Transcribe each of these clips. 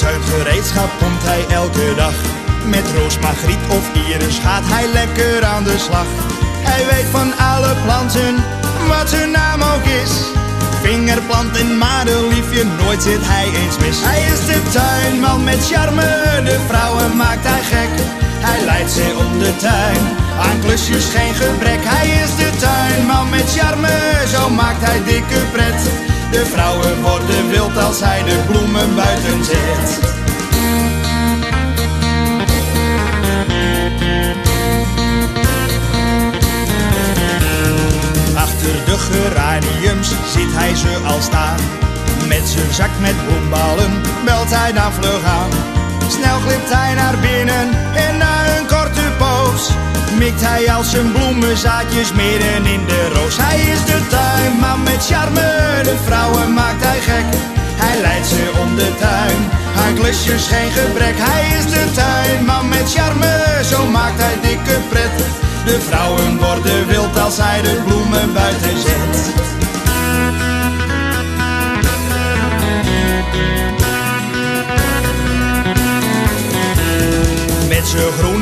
tuingereedschap komt hij elke dag. Met Roos, Margriet of Iris gaat hij lekker aan de slag. Hij weet van alle planten wat zijn naam ook is. Vingerplant en madeliefje, nooit zit hij eens mis. Hij is de tuinman met charme, de vrouwen maakt hij gek. Hij leidt ze om de tuin, aan klusjes geen gebrek. Hij is de tuinman met charme, zo maakt hij dikke pret. De vrouwen worden wild als hij de bloemen buiten ziet hij ze al staan. Met zijn zak met bloemballen belt hij dan vlug aan. Snel glipt hij naar binnen en na een korte poos mikt hij als zijn bloemenzaadjes midden in de roos. Hij is de tuinman met charme, de vrouwen maakt hij gek. Hij leidt ze om de tuin, aan klusjes geen gebrek. Hij is de tuinman met charme, zo maakt hij dikke pret. De vrouwen worden wild als hij de bloemen buiten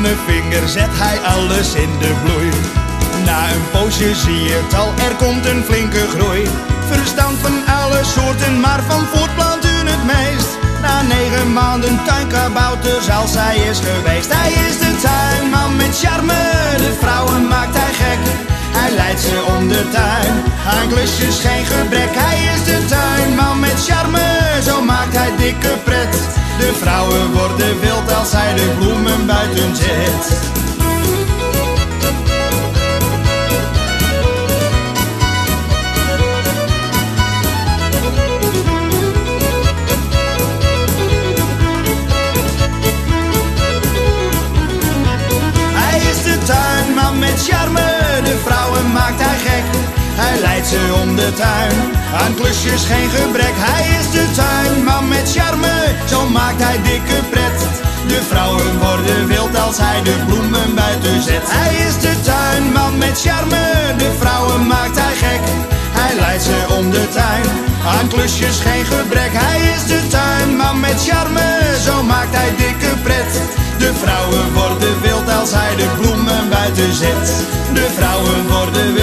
groene vinger zet hij alles in de bloei. Na een poosje zie je het al, er komt een flinke groei. Verstand van alle soorten, maar van voortplanten het meest. Na negen maanden tuinkabouter als hij is geweest. Hij is de tuinman met charme, de vrouwen maakt hij gek. Hij leidt ze om de tuin, aan klusjes geen gebrek. Hij als hij de bloemen buiten zet. Hij is de tuinman met charme, de vrouwen maakt hij gek. Hij leidt ze om de tuin, aan klusjes geen gebrek. Hij is de tuinman met charme, zo maakt hij dikke als hij de bloemen buiten zet. Hij is de tuinman met charme, de vrouwen maakt hij gek. Hij leidt ze om de tuin, aan klusjes geen gebrek. Hij is de tuinman met charme, zo maakt hij dikke pret. De vrouwen worden wild als hij de bloemen buiten zet. De vrouwen worden